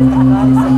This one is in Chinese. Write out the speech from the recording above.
Iyi.